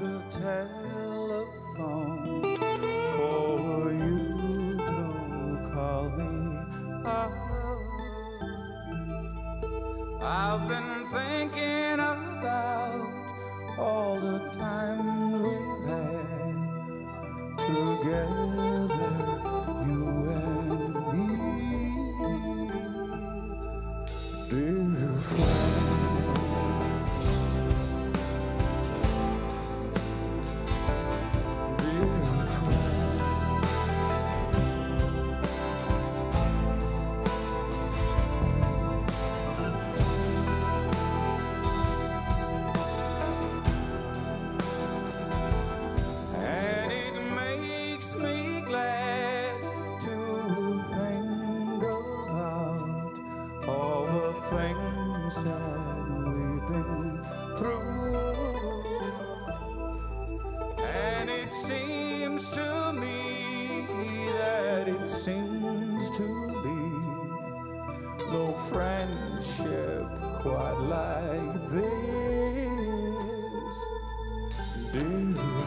the telephone for you to call me up. I've been thinking about all the times we've had together, we've been through. And it seems to me that it seems to be no friendship quite like this. Dear